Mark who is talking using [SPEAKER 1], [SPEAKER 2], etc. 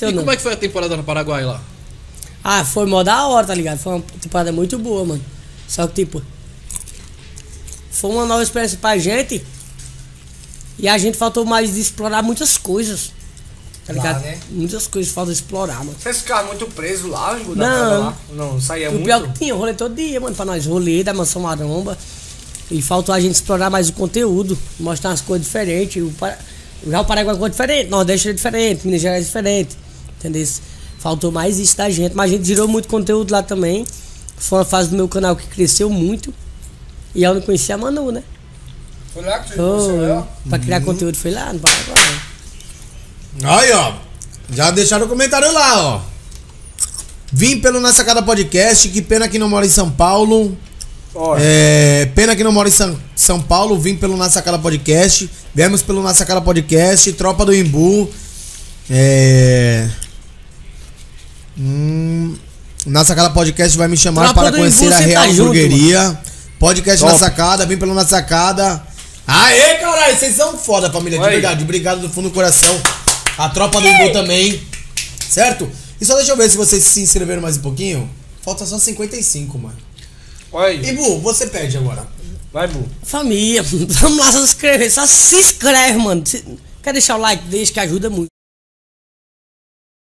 [SPEAKER 1] Se
[SPEAKER 2] E
[SPEAKER 1] não.
[SPEAKER 2] como é que foi a temporada no Paraguai lá?
[SPEAKER 1] Ah, foi mó da hora, tá ligado? Foi uma temporada muito boa, mano. Só que, tipo, foi uma nova experiência pra gente. E a gente faltou mais de explorar muitas coisas. Tá
[SPEAKER 3] Lá,
[SPEAKER 1] ligado?
[SPEAKER 3] né?
[SPEAKER 1] Muitas coisas falta explorar, mano.
[SPEAKER 3] Vocês ficaram muito presos lá,
[SPEAKER 1] Não.
[SPEAKER 3] lá? Não, saía
[SPEAKER 1] o
[SPEAKER 3] muito.
[SPEAKER 1] pior que tinha, rolê todo dia, mano, pra nós. Rolê da Mansão Maromba. E faltou a gente explorar mais o conteúdo, mostrar umas coisas diferentes. O, Para- já o Paraguai é coisa diferente, Nordeste é diferente, Minas Gerais é diferente. Entendeu? Faltou mais isso da gente, mas a gente girou muito conteúdo lá também. Foi uma fase do meu canal que cresceu muito. E eu não conhecia a Manu, né?
[SPEAKER 3] Foi lá que você ela?
[SPEAKER 1] pra criar conteúdo foi lá no Paraguai.
[SPEAKER 4] Aí, ó. Já deixaram o comentário lá, ó. Vim pelo Na Sacada Podcast, que pena que não mora em São Paulo.
[SPEAKER 3] Olha,
[SPEAKER 4] É, pena que não mora em São, São Paulo, vim pelo Na Sacada Podcast. Viemos pelo Na Sacada Podcast, Tropa do Imbu. É. Hum, na Sacada Podcast vai me chamar
[SPEAKER 1] Tropa
[SPEAKER 4] para conhecer a Real
[SPEAKER 1] tá junto,
[SPEAKER 4] Hamburgueria. Podcast na
[SPEAKER 3] Top.
[SPEAKER 4] Sacada, vim pelo Na Sacada. Aê, caralho, vocês são foda, família. De
[SPEAKER 3] Oi.
[SPEAKER 4] verdade, obrigado do fundo do coração. A Tropa do Imbu também. Certo? E só deixa eu ver se vocês se inscreveram mais um pouquinho. Falta só 55, mano.
[SPEAKER 3] olha aí.
[SPEAKER 4] Ibu, você pede agora.
[SPEAKER 3] Vai, Bu.
[SPEAKER 1] Família, vamos lá se inscrever. Só se inscreve, mano. Quer deixar o like? Deixa que ajuda muito.